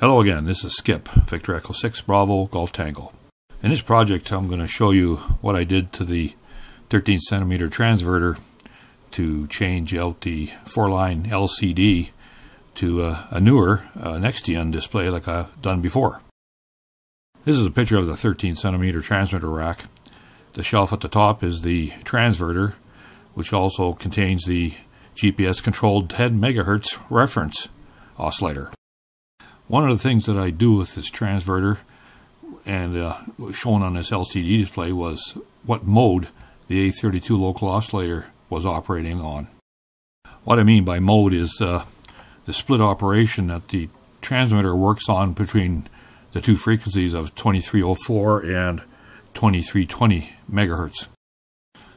Hello again, this is Skip, Victor Echo 6 Bravo Golf Tango. In this project, I'm going to show you what I did to the 13 centimeter transverter to change out the four line LCD to a, a newer uh, Nextion display like I've done before. This is a picture of the 13 centimeter transmitter rack. The shelf at the top is the transverter, which also contains the GPS controlled 10 megahertz reference oscillator. One of the things that I do with this transverter and uh, shown on this LCD display was what mode the A32 local oscillator was operating on. What I mean by mode is uh, the split operation that the transmitter works on between the two frequencies of 2304 and 2320 megahertz.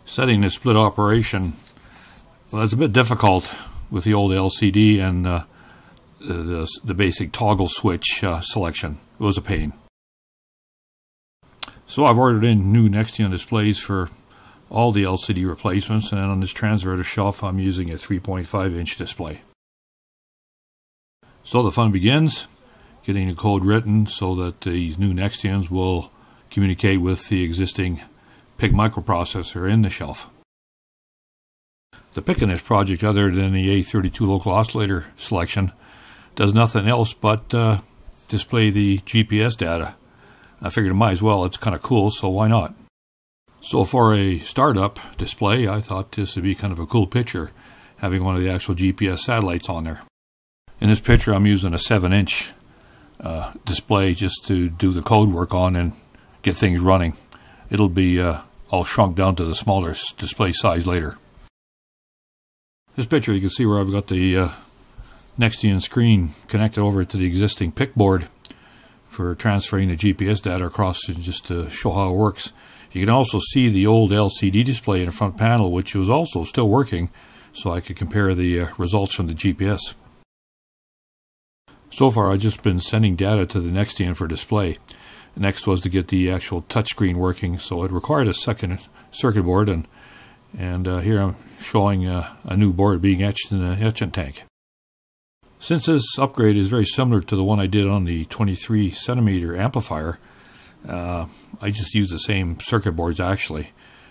Setting the split operation was a bit difficult with the old LCD and uh, the, the basic toggle switch uh, selection. It was a pain. So I've ordered in new Nextion displays for all the LCD replacements, and on this transverter shelf, I'm using a 3.5 inch display. So the fun begins, getting the code written so that these new Nextions will communicate with the existing PIC microprocessor in the shelf. The PIC in this project, other than the A32 local oscillator selection, does nothing else but uh, display the GPS data. I figured it might as well. It's kind of cool, so why not? So for a startup display, I thought this would be kind of a cool picture, having one of the actual GPS satellites on there. In this picture, I'm using a 7-inch uh, display just to do the code work on and get things running. It'll be uh, all shrunk down to the smaller display size later. This picture, you can see where I've got the uh, Nextion screen connected over to the existing PIC board for transferring the GPS data across just to show how it works. You can also see the old LCD display in the front panel, which was also still working, so I could compare the uh, results from the GPS. So far, I've just been sending data to the Nextion for display. Next was to get the actual touchscreen working, so it required a second circuit board, and and uh, here I'm showing uh, a new board being etched in the etchant tank. Since this upgrade is very similar to the one I did on the 23 centimeter amplifier, uh, I just used the same circuit boards actually.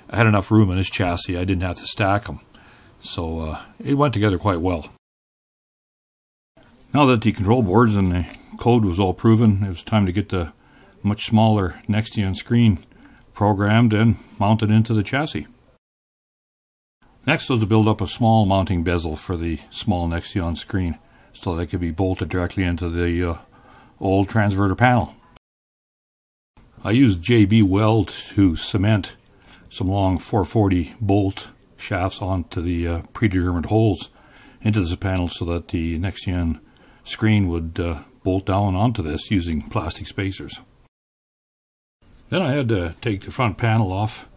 I had enough room in this chassis, I didn't have to stack them. So uh, it went together quite well. Now that the control boards and the code was all proven, it was time to get the much smaller Nextion screen programmed and mounted into the chassis. Next was to build up a small mounting bezel for the small Nextion screen so they could be bolted directly into the uh, old transverter panel. I used JB Weld to cement some long 440 bolt shafts onto the uh, predetermined holes into this panel so that the Nextion screen would uh, bolt down onto this using plastic spacers. Then I had to take the front panel off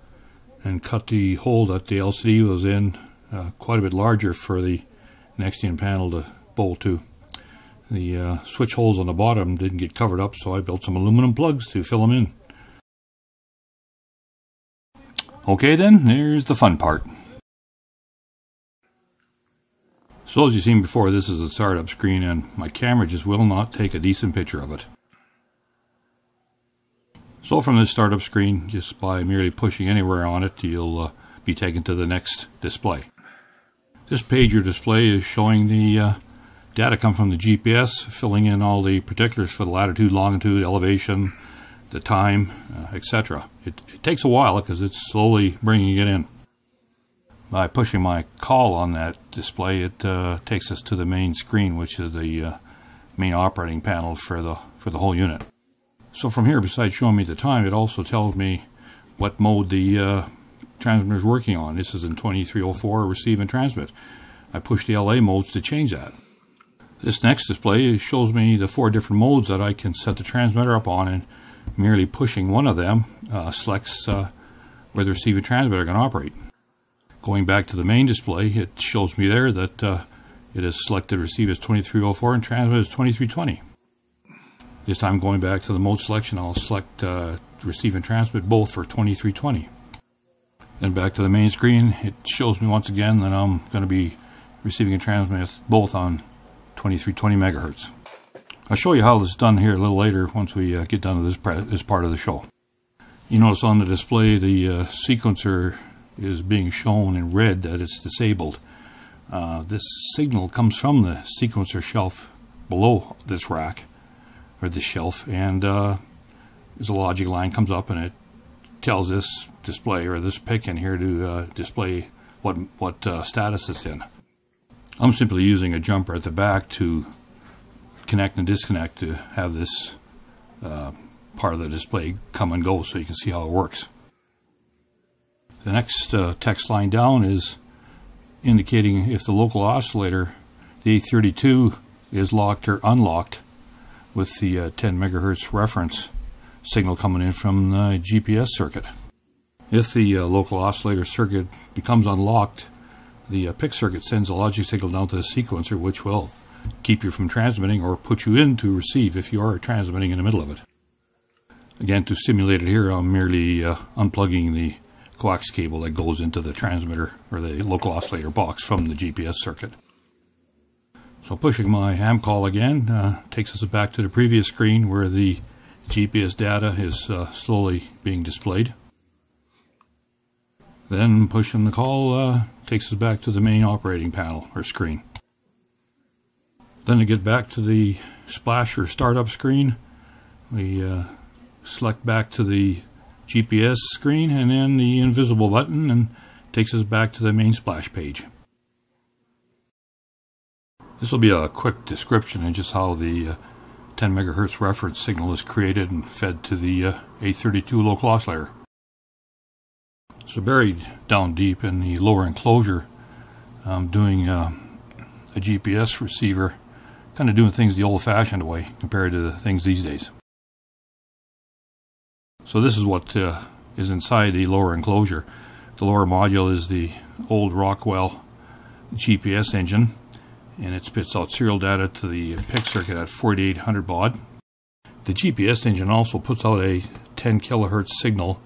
and cut the hole that the LCD was in uh, quite a bit larger for the Nextion panel to bolt to. The uh, switch holes on the bottom didn't get covered up, so I built some aluminum plugs to fill them in. Okay, then, there's the fun part. So as you've seen before, this is a startup screen and my camera just will not take a decent picture of it. So from this startup screen, just by merely pushing anywhere on it, you'll uh, be taken to the next display. This pager display is showing the uh, data come from the GPS, filling in all the particulars for the latitude, longitude, elevation, the time, uh, etc. It, it, takes a while because it's slowly bringing it in. By pushing my call on that display, it uh, takes us to the main screen, which is the uh, main operating panel for the for the whole unit. So from here, besides showing me the time, it also tells me what mode the uh, transmitter is working on. This is in 2304, receive and transmit. I push the LA modes to change that. This next display shows me the four different modes that I can set the transmitter up on and merely pushing one of them uh, selects uh, where the receiver transmitter can operate. Going back to the main display, it shows me there that uh, it has selected receive as 2304 and transmit as 2320. This time going back to the mode selection, I'll select uh, receive and transmit both for 2320. Then back to the main screen, it shows me once again that I'm going to be receiving and transmitting both on 2320 megahertz. I'll show you how this is done here a little later once we uh, get done with this, this part of the show. You notice on the display the uh, sequencer is being shown in red that it's disabled. Uh, this signal comes from the sequencer shelf below this rack or this shelf and uh, there's a logic line comes up and it tells this display or this PIC in here to uh, display what what uh, status it's in. I'm simply using a jumper at the back to connect and disconnect to have this uh, part of the display come and go so you can see how it works. The next uh, text line down is indicating if the local oscillator, the A32, is locked or unlocked with the uh, 10 megahertz reference signal coming in from the GPS circuit. If the uh, local oscillator circuit becomes unlocked, the uh, PIC circuit sends a logic signal down to the sequencer, which will keep you from transmitting or put you in to receive if you are transmitting in the middle of it. Again, to simulate it here, I'm merely uh, unplugging the coax cable that goes into the transmitter or the local oscillator box from the GPS circuit. So pushing my ham call again uh, takes us back to the previous screen where the GPS data is uh, slowly being displayed. Then pushing the call uh, takes us back to the main operating panel or screen. Then to get back to the splash or startup screen, we uh, select back to the GPS screen and then the invisible button and takes us back to the main splash page. This will be a quick description of just how the uh, 10 megahertz reference signal is created and fed to the uh, A32 local oscillator. So buried down deep in the lower enclosure, I'm doing uh, a GPS receiver, kind of doing things the old-fashioned way compared to the things these days. So this is what uh, is inside the lower enclosure. The lower module is the old Rockwell GPS engine, and it spits out serial data to the PIC circuit at 4800 baud. The GPS engine also puts out a 10 kilohertz signal,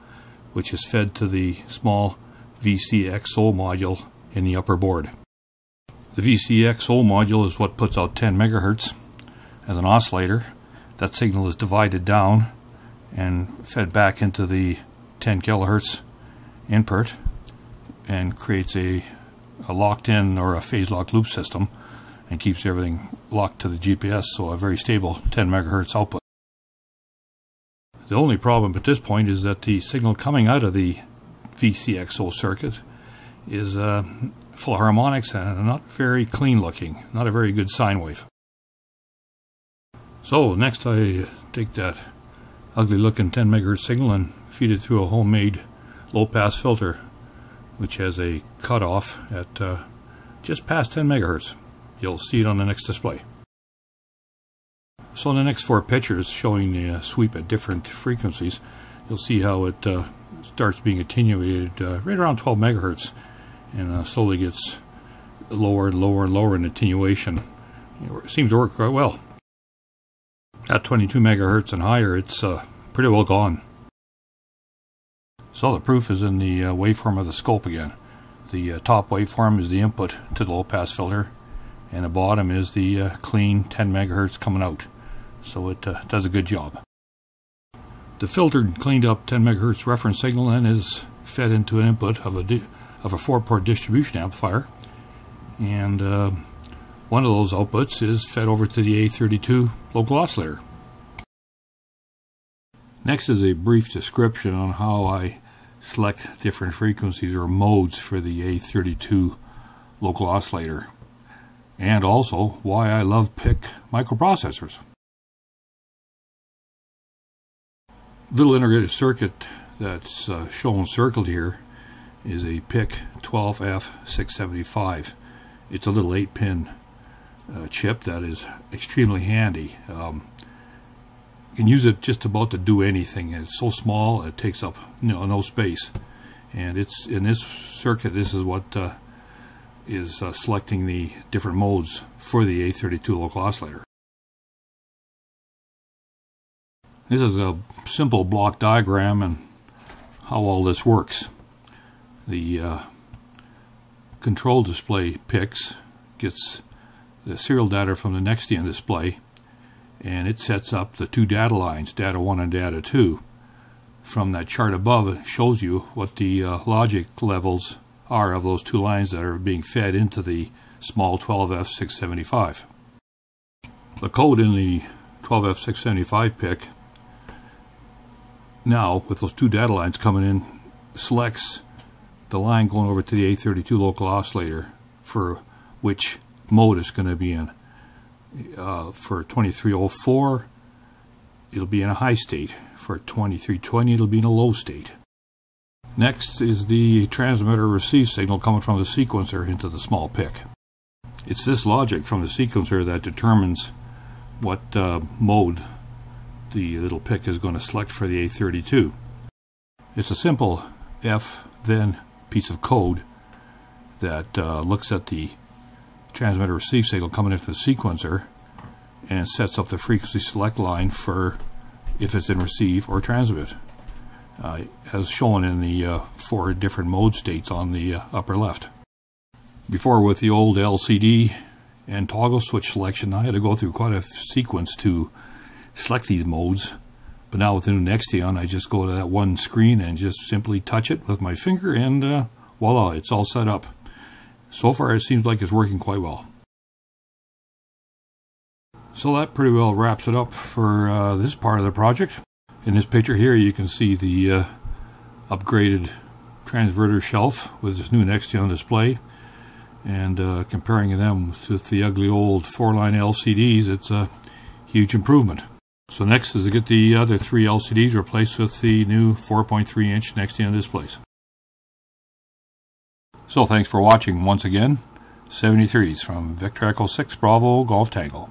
which is fed to the small VCXO module in the upper board. The VCXO module is what puts out 10 megahertz as an oscillator. That signal is divided down and fed back into the 10 kilohertz input and creates a, a locked in or a phase lock loop system and keeps everything locked to the GPS, so a very stable 10 megahertz output. The only problem at this point is that the signal coming out of the VCXO circuit is uh, full of harmonics and not very clean looking, not a very good sine wave. So next I take that ugly looking 10 megahertz signal and feed it through a homemade low pass filter which has a cutoff at uh, just past 10 megahertz. You'll see it on the next display. So in the next four pictures showing the uh, sweep at different frequencies, you'll see how it uh, starts being attenuated uh, right around 12 megahertz and uh, slowly gets lower and lower and lower in attenuation. It seems to work quite well. At 22 megahertz and higher, it's uh, pretty well gone. So the proof is in the uh, waveform of the scope again. The top waveform is the input to the low pass filter and the bottom is the uh, clean 10 megahertz coming out. So it uh, does a good job. The filtered, cleaned up 10 megahertz reference signal then is fed into an input of a of a four-port distribution amplifier, and uh, one of those outputs is fed over to the A32 local oscillator. Next is a brief description on how I select different frequencies or modes for the A32 local oscillator and also why I love PIC microprocessors. Little integrated circuit that's uh, shown circled here is a PIC 12F675. It's a little 8 pin uh, chip that is extremely handy. Um, you can use it just about to do anything. It's so small it takes up you know, no space. And it's in this circuit. This is what uh, is uh, selecting the different modes for the A32 local oscillator. This is a simple block diagram and how all this works. The uh, control display PICs gets the serial data from the Nextion display and it sets up the two data lines, data 1 and data 2. From that chart above, it shows you what the uh, logic levels are of those two lines that are being fed into the small 12F675. The code in the 12F675 PIC now, with those two data lines coming in, selects the line going over to the A32 local oscillator for which mode it's going to be in. Uh, for 2304, it'll be in a high state. For 2320, it'll be in a low state. Next is the transmitter receive signal coming from the sequencer into the small PIC. It's this logic from the sequencer that determines what uh, mode the little PIC is going to select for the A32. It's a simple F then piece of code that uh, looks at the transmitter receive signal coming into the sequencer and sets up the frequency select line for if it's in receive or transmit, uh, as shown in the uh, four different mode states on the uh, upper left. Before, with the old LCD and toggle switch selection, I had to go through quite a sequence to select these modes. But now with the new Nextion, I just go to that one screen and just simply touch it with my finger and uh, voila, it's all set up. So far it seems like it's working quite well. So that pretty well wraps it up for uh, this part of the project. In this picture here you can see the uh, upgraded transverter shelf with this new Nextion display and uh, comparing them with the ugly old four-line LCDs it's a huge improvement. So next is to get the other three LCDs replaced with the new 4.3 inch Nextion displays. So thanks for watching once again. 73s from Victor Echo 6 Bravo Golf Tango.